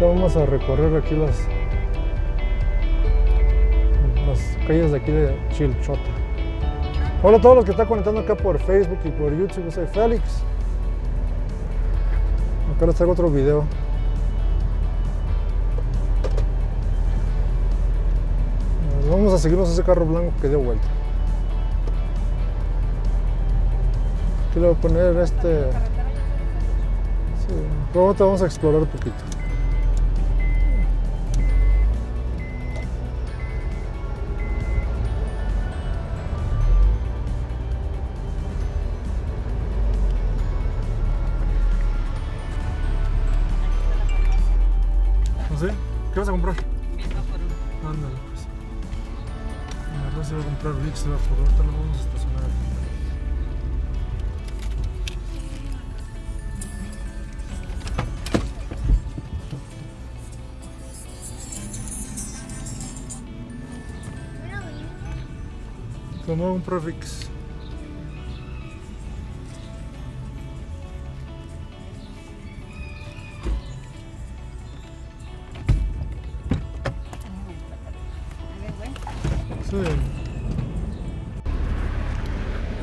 Ahorita vamos a recorrer aquí las, las calles de aquí de Chilchota. Hola a todos los que están conectando acá por Facebook y por YouTube. Yo soy Félix. Acá les traigo otro video. Vamos a seguirnos a ese carro blanco que dio vuelta. Aquí le voy a poner este. Sí, vamos a explorar un poquito. Ándale, pues. La verdad se va a comprar Vicks, se va por ahorita lo vamos a estacionar aquí. Vamos a comprar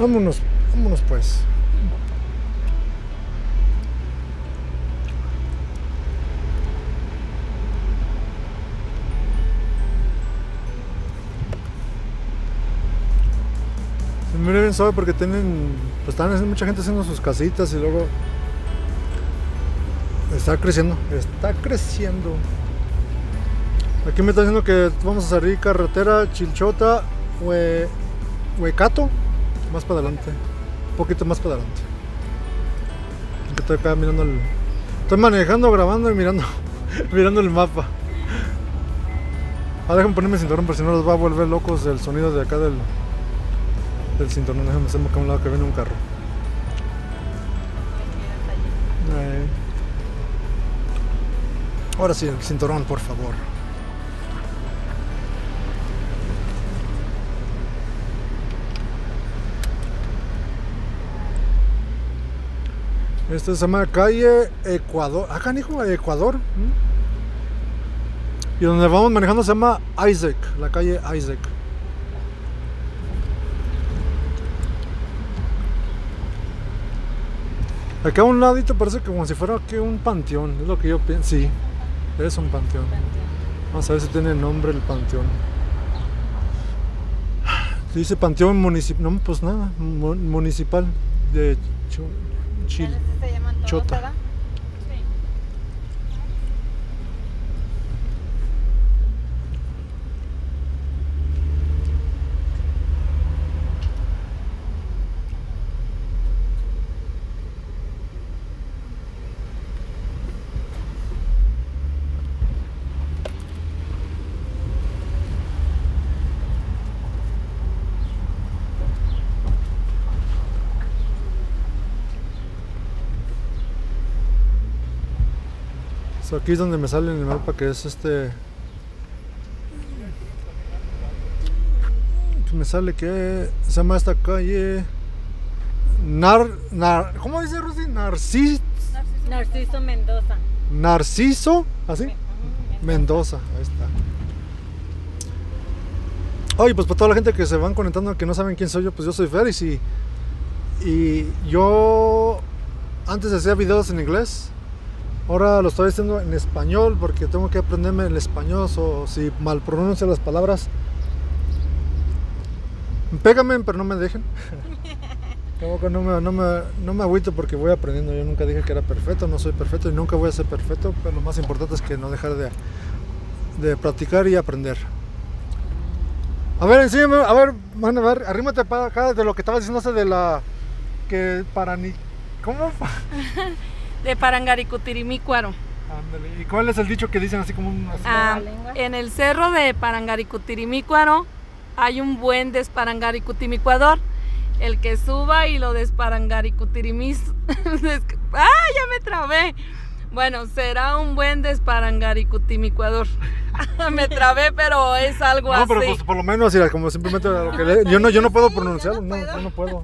Vámonos, vámonos pues. Se mira bien suave porque tienen, pues están haciendo mucha gente haciendo sus casitas y luego está creciendo, está creciendo. Aquí me está diciendo que vamos a salir carretera Chilchota, Hue- Huecato, más para adelante, un poquito más para adelante. Estoy acá mirando el. Estoy manejando, grabando y mirando, mirando el mapa. Ah, déjenme ponerme el cinturón, por si no los va a volver locos el sonido de acá del, del cinturón. Déjenme hacerme acá a un lado que viene un carro. Ahora sí, el cinturón, por favor. Esta se llama calle Ecuador. Acá dijo Ecuador. ¿m? Y donde vamos manejando se llama Isaac, la calle Isaac. Acá a un ladito parece que como si fuera aquí un panteón, es lo que yo pienso. Sí, es un panteón. Vamos a ver si tiene nombre el panteón. Dice panteón municipal, no, pues nada, mu- municipal de Chu- Todos, Chota. So, aquí es donde me sale en el mapa que es este. Que me sale que se llama esta calle. Nar, Nar ¿Cómo dice Rosy? Narcis, Narciso Mendoza. Narciso, así. Mendoza, ahí está. Oye, pues para toda la gente que se van conectando que no saben quién soy yo, pues yo soy Félix y, y yo antes hacía videos en inglés, ahora lo estoy haciendo en español porque tengo que aprenderme el español o si mal pronuncio las palabras, pégame pero no me dejen. Tampoco no me, no, me, no me agüito porque voy aprendiendo. Yo nunca dije que era perfecto, no soy perfecto y nunca voy a ser perfecto, pero lo más importante es que no dejar de, de practicar y aprender. A ver, enséñame, a ver, man, a ver, arrímate para acá de lo que estaba diciendo hace de la que para ni ¿cómo? De Parangaricutirimícuaro. Ándale, ¿y cuál es el dicho que dicen así como un así? Ah, lengua. en el cerro de Parangaricutirimícuaro hay un buen desparangaricutimicuador. El que suba y lo desparangaricutirimis. des- ¡Ah, ya me trabé! Bueno, será un buen desparangaricutimicuador. me trabé, pero es algo No, así. pero pues por lo menos, mira, como simplemente lo que le- yo no, yo no puedo pronunciarlo, no, puedo. yo no puedo.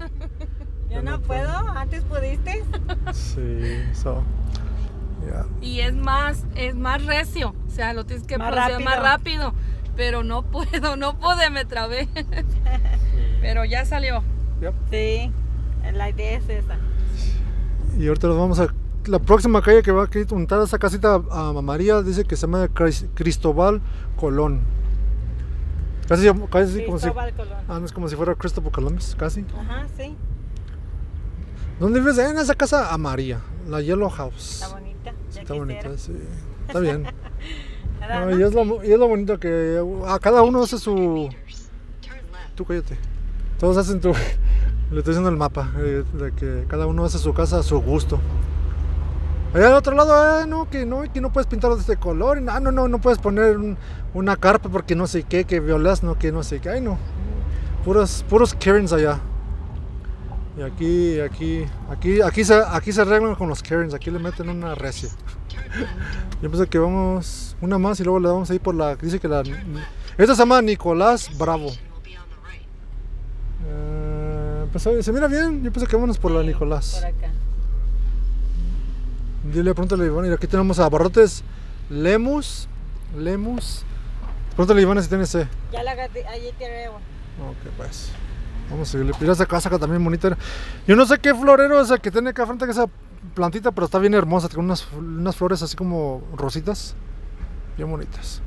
Yo no puedo, antes pudiste. Sí, so, yeah. Y es más, es más recio. O sea, lo tienes que Más pronunciar más rápido. rápido. Pero no puedo, no pude, me trabé. pero ya salió. Yep. Sí, la idea es esa. Y ahorita nos vamos a. La próxima calle que va a esa casita a María dice que se llama Cris- Cristóbal Colón. Casi, casi como si. Cristóbal Colón. Ah, no es como si fuera Christopher Columbus, casi. Ajá, sí, ¿Dónde vives? En esa casa a María, la Yellow House. está bonita. Ya Está bonita, sí. Está bien. Y, es lo, y es lo bonito que a cada uno hace su. Tú cállate. Todos hacen tu. Le estoy diciendo el mapa, eh, de que cada uno hace su casa a su gusto. Allá al otro lado, ah, no, que no, que no puedes pintarlo de este color. No, no, no, no puedes poner un- una carpa porque no sé qué, que violas, no, que no sé qué. Ay, no. Puros, puros Karens allá. Y aquí, aquí, aquí, aquí se, aquí se arreglan con los Karens, aquí le meten una recia. Yo pensé que vamos una más y luego le vamos a ir por la. Dice que la. Esta se llama Nicolás Bravo. Eh, pues, se mira bien. Yo pensé que vámonos por la Nicolás. Por acá. Dile, pregúntale a Iván. Y aquí tenemos a Barrotes Lemus. Lemus. Pregúntale a Iván si tiene ese. Ya la allí te veo. Ok, pues. Vamos a seguirle. Mira esa casa acá también bonita. Yo no sé qué florero es el que tiene acá frente que esa plantita, pero está bien hermosa. Con unas, unas flores así como rositas. Bien bonitas.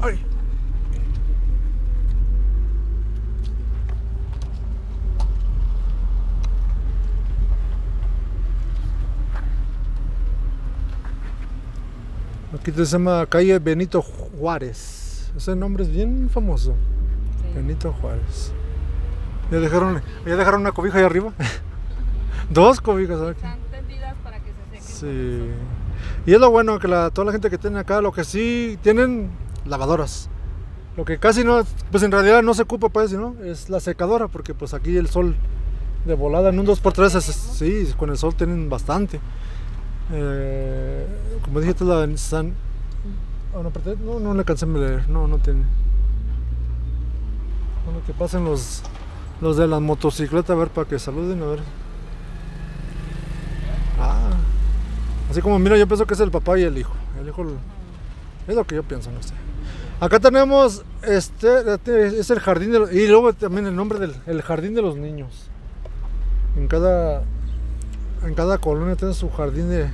Ay. Aquí se llama calle Benito Juárez. Ese nombre es bien famoso. Sí. Benito Juárez. Ya dejaron, ya dejaron una cobija ahí arriba. Dos cobijas aquí. Están tendidas para que se sequen. Sí. Y es lo bueno que la, toda la gente que tiene acá, lo que sí tienen lavadoras. Lo que casi no, pues en realidad no se ocupa pues, ¿no? Es la secadora, porque pues aquí el sol de volada en un 2x3, es- sí, con el sol tienen bastante. Eh, como dije, es la San... ah, no, no, no le alcancé a leer, no, no tiene. Bueno, que pasen los, los de la motocicleta a ver para que saluden, a ver. Ah, así como mira, yo pienso que es el papá y el hijo. El hijo es lo que yo pienso, no sé. Acá tenemos este, este es el jardín de los, y luego también el nombre del el jardín de los niños. En cada en cada colonia tiene su jardín de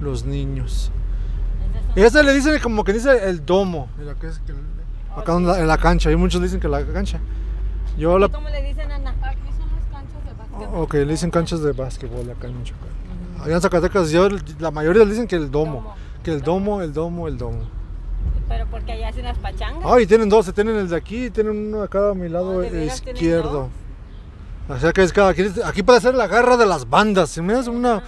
los niños. Y a este le dicen como que dice el domo, mira, que es que- acá en la, en la cancha, y muchos dicen que la cancha. Yo la ¿Cómo le dicen, Ana? Aquí son las canchas de básquetbol. Ok, le dicen canchas de básquetbol acá en Michoacán. Allá en Zacatecas, yo- la mayoría le dicen que el domo. Domo. Que el domo, el domo, el domo. Pero porque allá hacen las pachangas. Ah, y tienen dos, tienen el de aquí y tienen uno acá a mi lado Oh, ¿de veras tienen izquierdo. O sea que es cada aquí, aquí puede ser la garra de las bandas. Si me das una,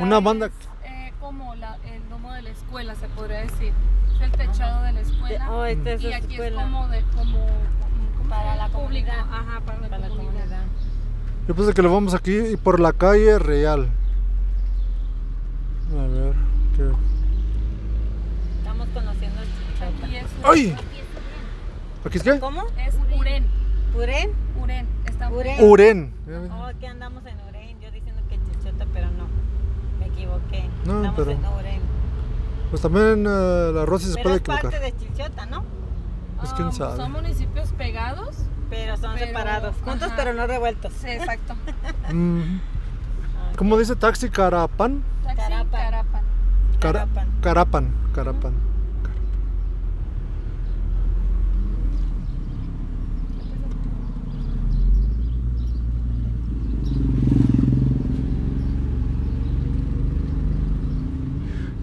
una banda. es, eh, como la- el domo de la escuela, se podría decir. Es el techado de la escuela. Oh, esta es y aquí escuela. es como de como, como- Para ¿cómo se la público. comunidad. Ajá, para la, para la comunidad. comunidad. Yo pensé que lo vamos aquí y por la calle real. A ver. ¿qué? Estamos conociendo el Chichota. Aquí es, ¡Ay! ¿Aquí es qué? ¿Cómo? es Uren. ¿Purén? Uren. Uren. Oh, aquí andamos en Uren. Yo diciendo que Chichota, pero no. Me equivoqué. No, Estamos pero- en Uren. Pues también eh, la Rosy se Pero puede es parte equivocar. de Chichota, ¿no? Pues quién Ah, sabe. Son municipios pegados. Pero son Pero- separados. Juntos, ajá. pero no revueltos. Sí, exacto. Mm. Ah, ¿Cómo dice taxi Carapan? Taxi Carapan. Carapan. Cara- Carapan. Carapan. Carapan.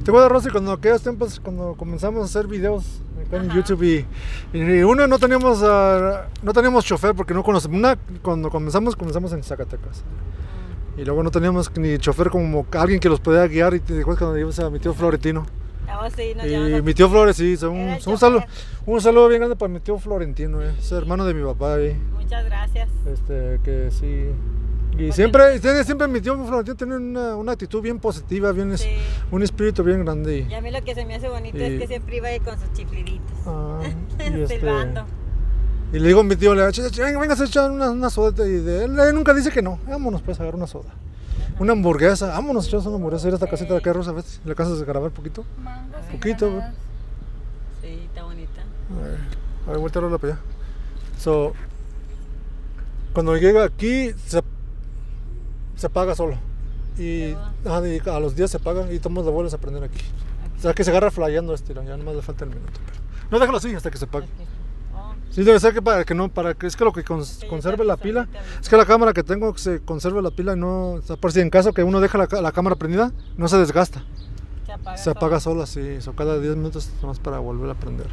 Te voy a dar Rosy cuando aquellos tiempos cuando comenzamos a hacer videos acá en. YouTube y, y uno no teníamos ah, no teníamos chofer porque no conocemos una cuando comenzamos comenzamos en Zacatecas y luego no teníamos ni chofer como alguien que los podía guiar y te dijo cuando ibas a mi tío Floretino Ah, sí, nos Y mi tío Flores, sí, son un, saludo, un saludo bien grande para mi tío Florentino, eh, es hermano de mi papá. eh, Muchas gracias. este, que sí. Y siempre, siempre mi tío Florentino tiene una, una actitud bien positiva, bien, Sí. un espíritu bien grande. Y, Y a mí lo que se me hace bonito Y- es que siempre iba ahí con sus chifliditos. ah, y este, y le digo a mi tío, le digo, "Ch- ch- venga, venga a echar una, una soda. Y de él, él nunca dice que no. Vámonos, pues, a agarrar una soda. Una hamburguesa, vámonos, echamos una hamburguesa. Ir a esta casita de acá, Rosa, ¿ves? Le alcanzas a grabar poquito. Mangos Poquito, güey. Sí, está bonita. A ver, a ver, voltearla para allá. So, cuando llega aquí, se, se apaga solo. Y, a los días se apaga y tomas la vuelves a prender aquí. O sea que se agarra flayando este, ya nomás le falta el minuto. pero- No, déjalo así hasta que se apague. Aquí. Oh, Sí, debe ser que para que no, para que es que lo que cons- Sí, conserve la pila, es que la cámara que tengo se conserve la pila y no, o sea, por si en caso que uno deja la, la cámara prendida, no se desgasta, se apaga. se apaga sola, así, eso cada 10 minutos nomás para volver a prender.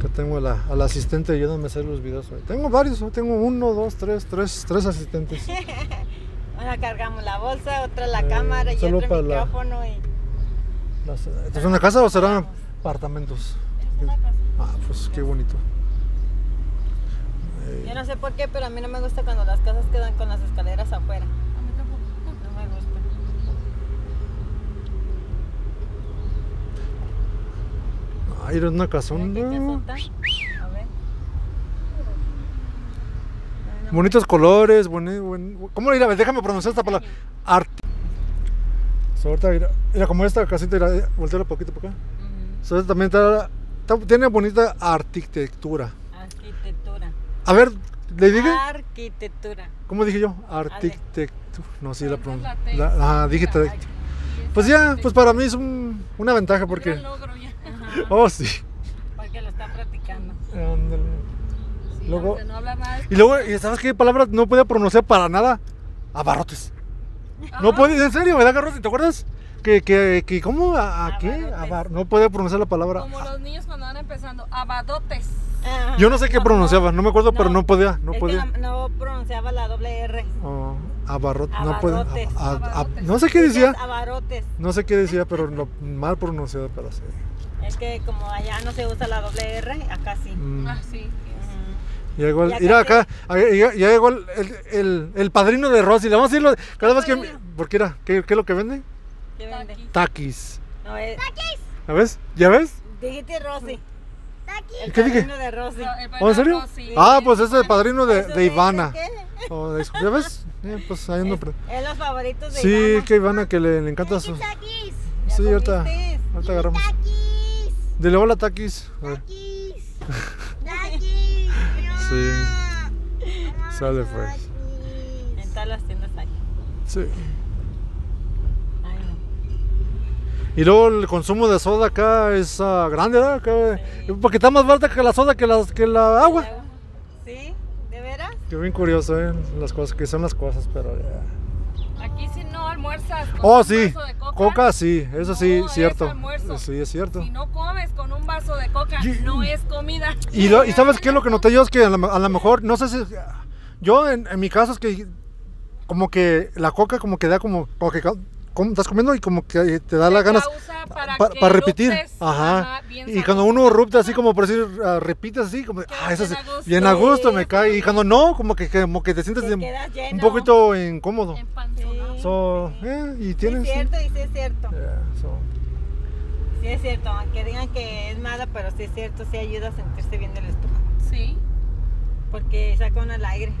Que tengo a la, al asistente ayudándome a hacer los videos. Tengo varios, tengo uno, dos, tres, tres, tres asistentes. Una cargamos la bolsa, otra la Eh, cámara y otro para el la- micrófono. Y... Las- ¿Esto es una casa o serán apartamentos? Es una casa. Ah, pues qué bonito. Eh, Yo no sé por qué, pero a mí no me gusta cuando las casas quedan con las escaleras afuera. A mí tampoco. No me gusta. Una casona. Mira qué casota. A ver. Ay, no. Bonitos colores, boni- buen- ¿cómo le dirá? Déjame pronunciar esta palabra. Art. So, ahorita, mira, mira, como esta casita, mira, volteala poquito para acá. Ujú. So, esta también está, está- tiene bonita arquitectura. Arquitectura. A ver, le dije, Arquitectura. ¿cómo dije yo? Arquitectura. No, sí, la la. La- Ah, dije Pues ya, pues para mí es un- una ventaja porque. Gran logro ya. Ajá. Oh, sí. Porque lo está practicando. Ándale. Sí, Luego- no habla nada Y luego, ¿y ¿sabes qué palabra no podía pronunciar para nada? Abarrotes. No podía, en serio, ¿verdad, Garrote? ¿Te acuerdas? Que, que, que ¿cómo? ¿A, a qué? Abar- no podía pronunciar la palabra. Como los niños cuando van empezando, abadotes. Ajá. Yo no sé qué pronunciaba, no me acuerdo, pero no podía, no es que podía. no, no pronunciaba la doble R. Oh, abarrot, no podía. No sé qué decía, Abarrotes. no sé qué decía, pero lo mal pronunciado, pero sí. Es que como allá no se usa la doble R, acá sí. Mm. Ah, sí. Ujú. Llegó el, Y acá mira sí. acá, ahí- ya, ya llegó el, el, el- padrino de Rosy. Le vamos a decirlo cada vez que. Porque era, ¿qué, qué es lo que vende? ¿Qué vende? Taquis. Taquis. No, es, ¿Ya ves? ¿Ya ves? dijiste Rosy. El ¿Qué dije? padrino de Rosy. No, ¿Oh, en serio? sí. Ah, pues es el padrino de, ¿Eso de Ivana. qué? Oh, de- ¿Ya ves? Eh, pues ahí ando. pre- Es los favoritos de Sí, Ivana. que Ivana que le, le encanta su. ¿Ya Sí, ahorita, ahorita agarramos. Dile hola, Taquis. A ver. Sí. Sale pues. En todas las tiendas hay. Sí. Ay, no. Y luego el consumo de soda acá es ah, grande, ¿verdad? Acá, Porque está más barata que la soda que, las, que la agua. ¿Sí? ¿De veras? Qué bien curioso, ¿eh? Las cosas que son las cosas, pero ya. Almuerzas con Oh, un sí. vaso de coca, Coca, sí. Eso sí, es cierto. almuerzo. Sí, es cierto. Si no comes con un vaso de coca, Y- no es comida. Y, lo- y sabes qué lo que noté yo es que a lo, a lo mejor, no sé si. Yo en, en mi caso es que como que la coca como que da como, como que estás comiendo y como que te da Te las ganas para pa- que para repetir. Ajá. Y cuando uno rupta así como por decir, ah, repites así, como, ah, eso bien sí, a gusto. bien a gusto, me cae. Y cuando no, como que, como que te sientes Te de- quedas un poquito incómodo. Sí. So, eh, y Sí tienes. es cierto y sí es cierto. Yeah, so. Sí es cierto, aunque digan que es mala, pero sí es cierto, sí ayuda a sentirse bien del estómago. Sí. Porque saca uno el aire.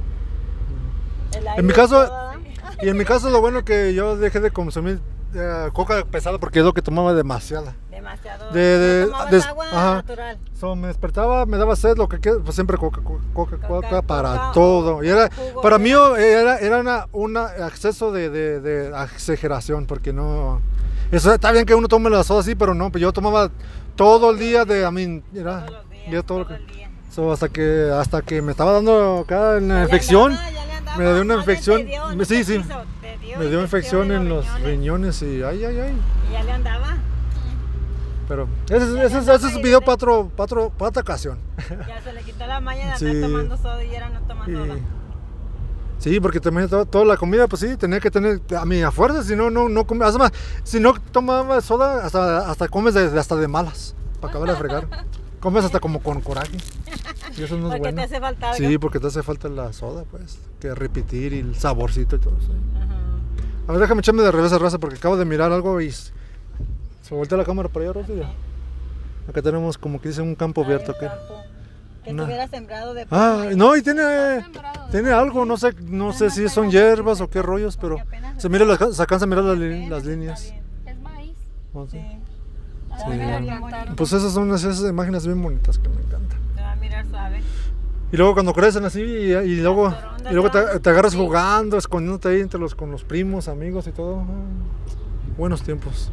En mi caso, y en mi caso lo bueno que yo dejé de consumir eh, coca pesada porque es lo que tomaba demasiada. Demasiado. De- no agua ajá. natural. So, me despertaba, me daba sed, lo que quiera, pues siempre coca, coca, coca, para todo. Y era, jugo, para mí era, era una, una exceso de, exageración, porque no... Eso está bien que uno tome la soda así, pero no, pues yo tomaba todo el día de, a mí, era, Todos los días. todo todo que- el día. so, hasta que, hasta que me estaba dando acá en la infección, andaba, me dio una infección, dio, sí, sí, dio me dio infección en los riñones y ay, ay, ay. Y ya le andaba. Pero ese, es- ese, es- ese es video para, otro, para, otro- para otra ocasión. Ya se le quitó la maña de Sí. andar tomando soda y era no tomar soda. Sí, porque también toda, toda la comida, pues sí, tenía que tener a mí a fuerza, si no, no, no come- además, si no tomaba soda, hasta, hasta comes de- hasta de malas, para acabar de fregar. Comes hasta como con coraje. Y eso no es Porque bueno. te hace falta algo. Sí, porque te hace falta la soda, pues, que repetir y el saborcito y todo eso. Ajá. A ver, déjame echarme de revés a raza porque acabo de mirar algo y se voltea la cámara para allá, ya. Acá tenemos como que dice un campo abierto. Ay, ¿qué? campo. Que Una- estuviera sembrado de Ah, no, y tiene, de tiene algo, no sé, no sé si son hierbas o qué rollos, pero se mira las, se alcanza a mirar las, las líneas. Es maíz. Sé. Sí. Sí. Pues esas son esas imágenes bien bonitas que me encantan. Te va a mirar suave. Y luego cuando crecen así y, y luego, y luego te, te agarras jugando, escondiéndote ahí entre los, con los primos, amigos y todo. Buenos tiempos.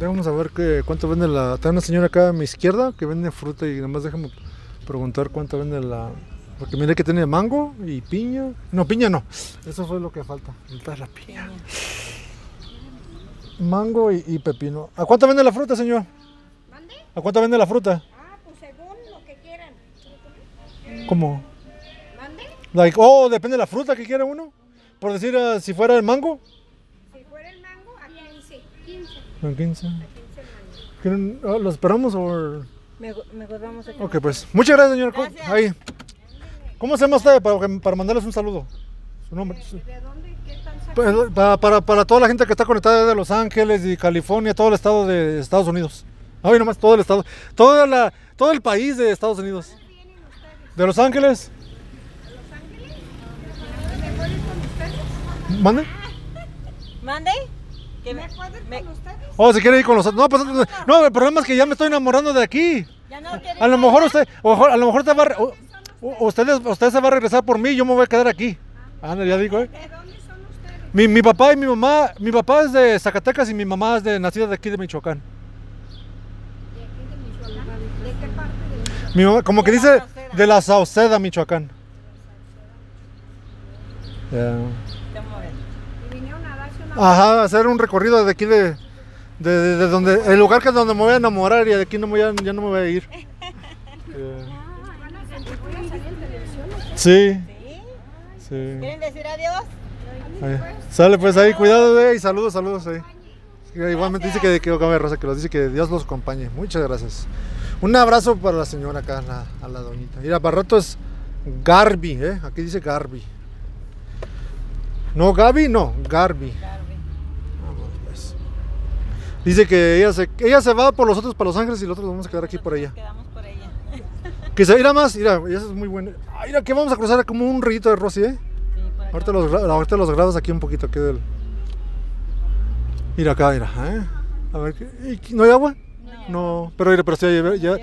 Vamos a ver qué, cuánto vende la... Está una señora acá a mi izquierda que vende fruta y nada más déjame preguntar cuánto vende la... Porque mire que tiene mango y piña. No, piña no. Eso fue lo que falta. Falta la piña. Mango y, y pepino. ¿A cuánto vende la fruta, señor? ¿A cuánto vende la fruta? Ah, pues según lo que quieran. ¿Cómo? ¿Mande? Like, oh, depende de la fruta que quiera uno. Por decir, ah, si fuera el mango. Si fuera el mango, a 15. 15. En 15. A 15 mangos. ¿Quieren- ah, ¿Lo esperamos o...? Mejor, mejor vamos a Ok, pues. Muchas gracias, señor. Gracias. Ahí. ¿Cómo se llama usted para, mandarles un saludo? Su nombre. Su- ¿De dónde? ¿Qué están sacando? Pues, Para, para, para toda la gente que está conectada de Los Ángeles y California, todo el estado de Estados Unidos. Ay, nomás todo el estado. Toda la, todo el país de Estados Unidos. vienen ustedes? ¿De Los Ángeles? ¿A Los Ángeles? ¿Me puedo ir con ustedes? ¿Mande? ¿Mande? Que ¿Me puedo ir me- con ustedes? Oh, si quiere ir con los... No, pues, no, el problema es que ya me estoy enamorando de aquí. Ya no quiere A lo mejor usted, o mejor- a lo mejor te va a ustedes, usted se va a regresar por mí y yo me voy a quedar aquí. Anda, ya digo, ¿eh? ¿De dónde son ustedes? Mi, mi papá y mi mamá, mi papá es de Zacatecas y mi mamá es de nacida de aquí de Michoacán. ¿De aquí de Michoacán? ¿De qué parte de Michoacán? Mi mamá, como que De la dice Sauceda. de la Sauceda, Michoacán. Ya. Vamos a ver. Y vinieron a darse una... Ajá, hacer un recorrido de aquí de, de, de- de donde, el lugar que es donde me voy a enamorar y de aquí no me voy a- ya no me voy a ir. sí, ¿Sí? ¿Quieren decir adiós? Ahí. Sale pues ahí, cuidado eh, y saludos, saludos ahí. Sí, Igualmente dice que, que, que, Rosa, que los dice que Dios los acompañe. Muchas gracias. Un abrazo para la señora acá, la- a la doñita. Mira, para rato es Garby, ¿eh? Aquí dice Garby. No, Gaby, no. Garby. Vamos, pues. Dice que ella se, ella se va por los otros para Los Ángeles y los otros vamos a quedar aquí por ella. Nos quedamos por ella. Que se irá más, mira, eso es muy bueno. Ah, mira, que vamos a cruzar como un rito de Rosy, ¿eh? Sí. Ahorita los, ahorita los grabas aquí un poquito aquí del. Mira acá, mira, ¿eh? A ver, ¿qué- y- ¿no hay agua? No, pero mira, pero sí, ya.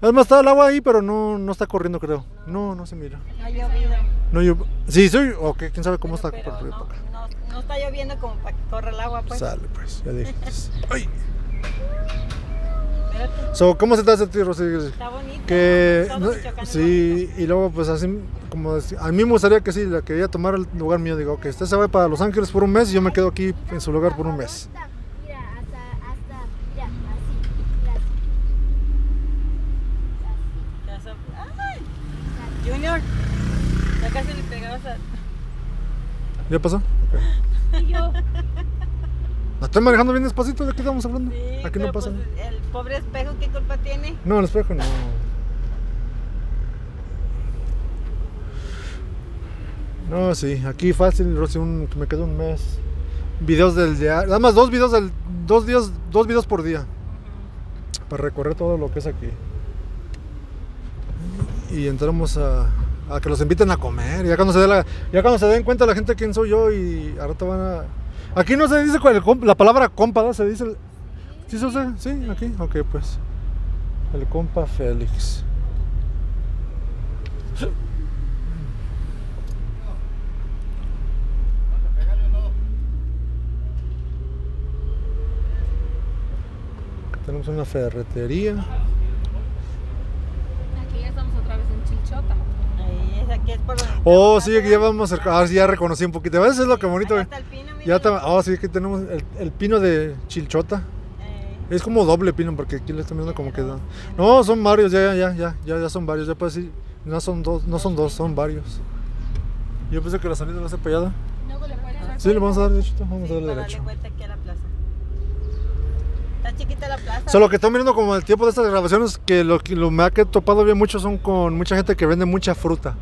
Además está el agua ahí, pero no, no está corriendo, creo. No, no se mira. No ha llovido. No, yo. Sí, sí, o quién sabe cómo está pero por, por no, no, no está lloviendo como para que corra el agua, pues. Sale, pues, ya dije. Ay. So, ¿Cómo se te hace a ti, Rosy? está bonito. Que no- sí, y luego pues así como a mí me gustaría que sí, la quería tomar el lugar mío, digo, que usted se va para Los Ángeles por un mes y yo me quedo aquí en su lugar por un mes. Junior, ya casi le pegabas a. ¿Ya pasó? Y yo, La estoy manejando bien despacito, ¿de qué estamos hablando? Sí, Aquí no pasa pues, nada. El pobre espejo, ¿qué culpa tiene? No, el espejo no. No, sí, aquí fácil, Rosy, un, me quedo un mes. Videos del día, nada más dos videos del, dos días, dos videos por día. Para recorrer todo lo que es aquí. Y entramos a, a que los inviten a comer. Ya cuando se dé la, ya cuando se den cuenta la gente quién soy yo y ahorita van a. Aquí no se dice cuál- el la palabra compa, ¿no? Se dice. el- ¿Sí se usa? Sí, aquí. Ok, pues. El compa Félix. Tenemos una ferretería. Aquí ya estamos otra vez en Chilchota. Ahí es, aquí es por donde. Oh, sí, aquí ya vamos cerca. Ah, sí, ya reconocí un poquito. A veces es lo que bonito. Ahí eh. está el pino. Ya está. Oh, sí, aquí tenemos el, el pino de Chilchota. Eh, Es como doble pino porque aquí le estoy viendo como que. No, son varios, ya, ya, ya, ya, ya son varios, ya puedes decir, no son dos, no son dos, son varios. Yo pensé que la salida va a ser para allá. Puedes dar Sí, le vamos a dar derecho, vamos a darle para derecho. darle vuelta aquí a la plaza. Está chiquita la plaza. Solo que estoy mirando como el tiempo de estas grabaciones que lo que lo me ha que topado bien mucho son con mucha gente que vende mucha fruta.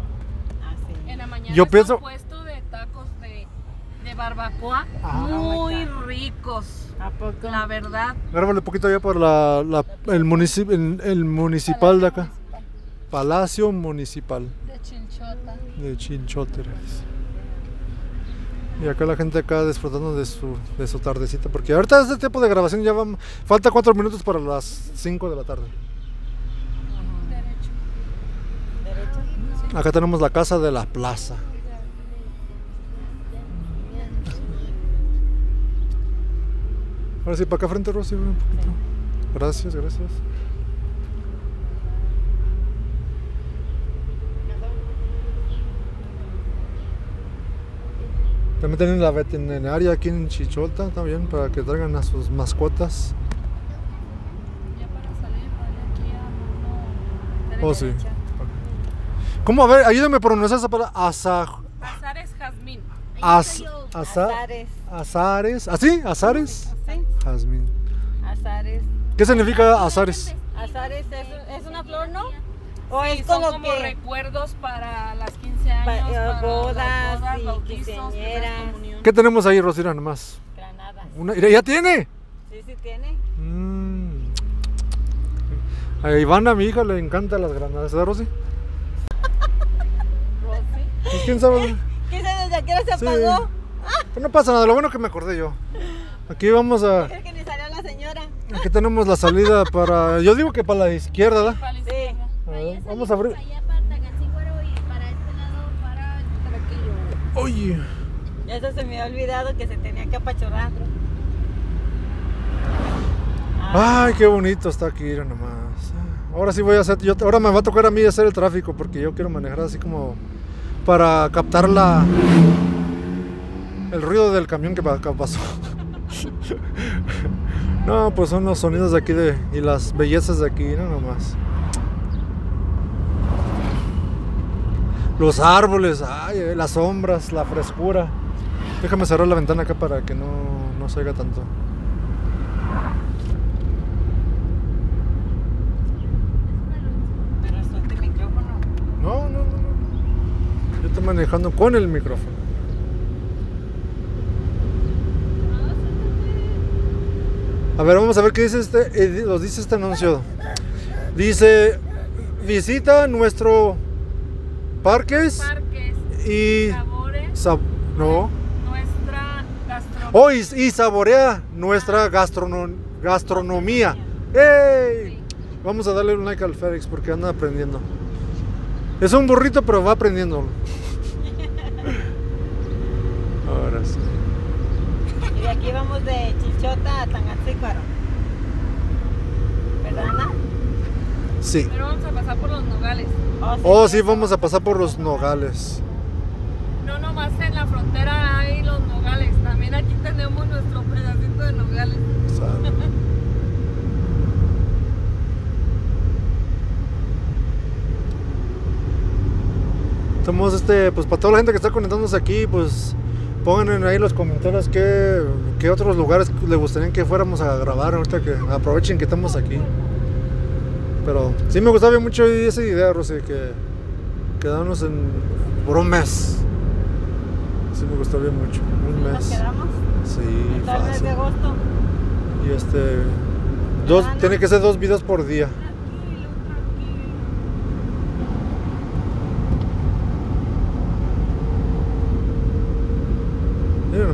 Ah, sí. En la mañana Yo pienso- puesto de tacos de, de barbacoa Ah. muy Oh God. ricos. ¿A poco? La verdad. Grábale un poquito allá por la, la- el, municipio, el, el municipal de acá. Palacio Municipal De chinchota. de Chinchóteres. Y acá la gente acá disfrutando de su, de su tardecita. Porque ahorita este tiempo de grabación ya van, falta cuatro minutos para las 5 de la tarde. Derecho. ¿Derecho? Acá tenemos la casa de la plaza. Ahora sí, para acá frente, Rosy, un poquito. Gracias, gracias. También tienen la veterinaria aquí en Chicholta también para que traigan a sus mascotas. Ya para salir, para aquí a. Oh, sí. ¿Cómo? A ver, ayúdame a pronunciar esa palabra. Asa, Azares Jazmín. as, asa- Azares. azares. ¿Así? ¿Azares? Sí, Jazmín. azares. ¿Qué significa azares? Azares es, es una flor, ¿no? O Sí, es son con lo como que recuerdos para las 15 Pa- años, eh, para bodas las bodas, y bautizos. ¿Qué tenemos ahí, Rosira, nomás? granadas. Una, ¿Ya tiene? Sí, sí tiene. Mm. A Ivana, mi hija, le encantan las granadas, ¿verdad, Rosy? Pues, ¿Quién sabe? ¿Qué sabe desde qué hora se Sí. apagó? Pues no pasa nada, lo bueno que me acordé yo. Aquí vamos a... Creo que ni salió la señora. Aquí tenemos la salida para... Yo digo que para la izquierda, ¿verdad? Para la Sí. izquierda. A ver, vamos a abrir... Allá para Tagancícuaro y para este lado para Traquillo. Oye. Ya eso se me había olvidado que se tenía que apachurrar. Ay, qué bonito está aquí, mira nomás. Ahora sí voy a hacer, yo, ahora me va a tocar a mí hacer el tráfico porque yo quiero manejar así como para captar la el ruido del camión que pasó. No, pues son los sonidos de aquí de, y las bellezas de aquí, no nomás. Los árboles, ay, eh, las sombras, la frescura. Déjame cerrar la ventana acá para que no, no se oiga tanto. No, no, no, no. Yo estoy manejando con el micrófono. A ver, vamos a ver qué dice este, eh, nos dice este anuncio. Dice, visita nuestro parques Parques, y... sabores, sab- no. nuestra gastronomía. Oh, y, y saborea nuestra gastrono- gastronomía. ¡Ey! Vamos a darle un like al Félix porque anda aprendiendo. Es un burrito, pero va aprendiendo. Ahora sí. Y aquí vamos de Chichota a Tangancícuaro. ¿Verdad, Ana? Sí. Pero vamos a pasar por los nogales. Oh, sí, vamos a pasar por los nogales. No nomás en la frontera hay los nogales, también aquí tenemos nuestro pedacito de nogales. Sale. Estamos, este, pues para toda la gente que está conectándose aquí, pues pongan en ahí los comentarios qué, qué otros lugares le gustaría que fuéramos a grabar ahorita que aprovechen que estamos aquí. Pero sí me gustaba mucho esa idea, Rosy, que quedarnos en por un mes. Sí me gustó bien mucho, un Nos mes. quedamos Sí, fácil. de agosto. Y este. Dos, tiene que ser dos videos por día. Tranquilo, tranquilo. Mira nomás qué bellezas. ¿Sí sientes? Te lo agarraste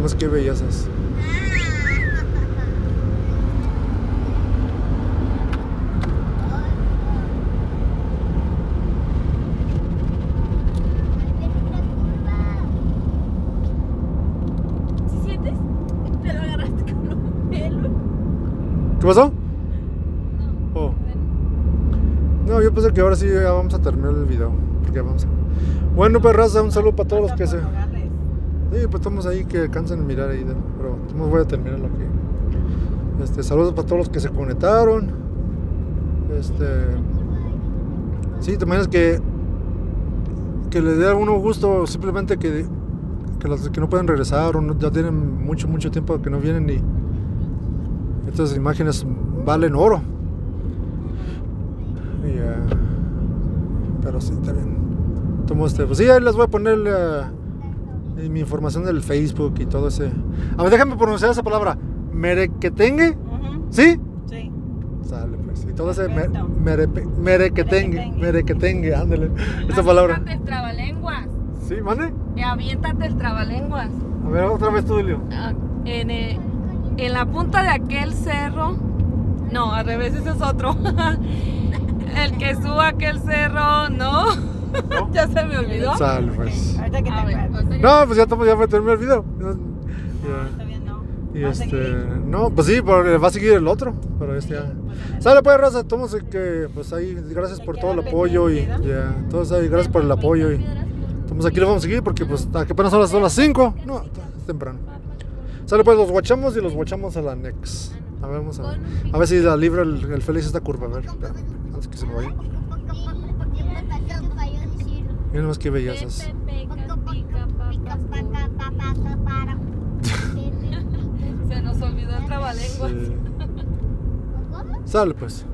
con un pelo. ¿Qué pasó? Oh. No, yo pensé que ahora sí ya vamos a terminar el video. Porque vamos a... Bueno, pues raza, un saludo para todos los que se. Sí, pues estamos ahí que cansan de mirar ahí, pero no voy a terminarlo aquí. Este, saludos para todos los que se conectaron. Este. Sí, te imaginas que. Que le dé a uno gusto simplemente que. Que los que no pueden regresar o no- ya tienen mucho, mucho tiempo que no vienen y. Estas imágenes valen oro. Y, eh, pero sí, bien. Tomo este, pues sí, ahí les voy a poner eh, mi información del Facebook y todo ese. A ver, déjame pronunciar esa palabra. Merequetengue. Ujú, ¿Sí? Sí. Sale, pues. Y todo ese me- Perfecto. merepe- merequetengue. Merequetengue. Ándale. Esta palabra. Aviéntate el trabalenguas. ¿Sí, mande? Eh, Aviéntate el trabalenguas. A ver, otra vez tú, Dilio. Ah, En, eh, en la punta de aquel cerro. No, al revés, ese es otro. el que suba aquel cerro, no. ya se me olvidó. Sale, pues. Ahorita que te A ver, acuerdas. ahorita yo- No, pues ya, estamos, ya me terminé el video. Ya- No, ya. no. Y Va a este, seguir. no, pues sí, pero va a seguir el otro, pero este ya. Sale pues, raza, todos que, pues ahí, gracias por todo el apoyo y ya, todos ahí, gracias por el apoyo y estamos aquí, lo vamos a seguir porque pues que apenas son las, son las 5, no, es temprano. Sale pues, los guachamos y los guachamos a la next. A ver, vamos a ver, a ver si la libra el, el feliz esta curva, a ver, antes que se me vaya. Miren nomás qué bellezas. Se nos olvidó el trabalenguas. Sí. Sale pues.